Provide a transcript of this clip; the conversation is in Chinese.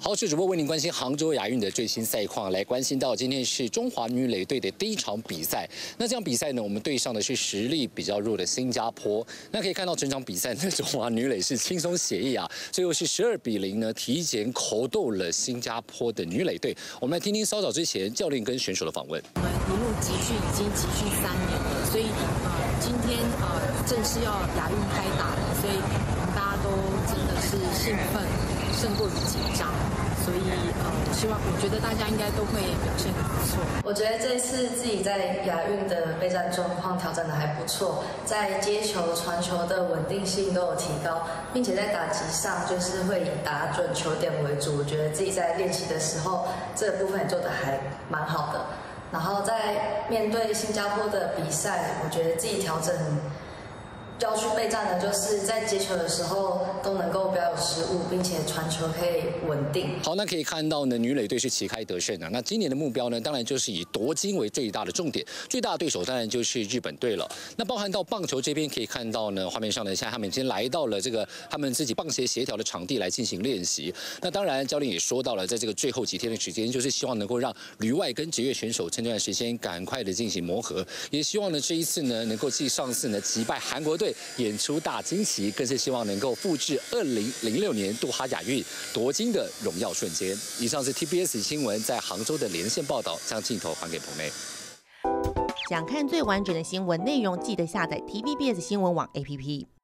好，是主播为您关心杭州亚运的最新赛况，来关心到今天是中华女垒队的第一场比赛。那这场比赛呢，我们对上的是实力比较弱的新加坡。那可以看到整场比赛，那中华女垒是轻松写意啊，最后是十二比零呢，提前口斗了新加坡的女垒队。我们来听听稍早之前教练跟选手的访问。我们一路集训已经集训三年了，所以呃，今天呃正式要亚运开打了，所以大家都真的是兴奋胜过于紧张。所以，呃，希望我觉得大家应该都会表现的不错。我觉得这次自己在亚运的备战状况调整的还不错，在接球、传球的稳定性都有提高，并且在打击上就是会以打准球点为主。我觉得自己在练习的时候这个部分也做的还蛮好的。然后在面对新加坡的比赛，我觉得自己调整。要去备战的，就是在接球的时候都能够不要有失误，并且传球可以稳定。好，那可以看到呢，女垒队是旗开得胜的。那今年的目标呢，当然就是以夺金为最大的重点。最大的对手当然就是日本队了。那包含到棒球这边可以看到呢，画面上呢，现在他们已经来到了这个他们自己棒协协调的场地来进行练习。那当然，教练也说到了，在这个最后几天的时间，就是希望能够让旅外跟职业选手趁这段时间赶快的进行磨合，也希望呢这一次呢能够继上次呢击败韩国队。演出大惊喜，更是希望能够复制二零零六年杜哈亚运夺金的荣耀瞬间。以上是 TBS 新闻在杭州的连线报道，将镜头还给彭妹。想看最完整的新闻内容，记得下载 TBS 新闻网 APP。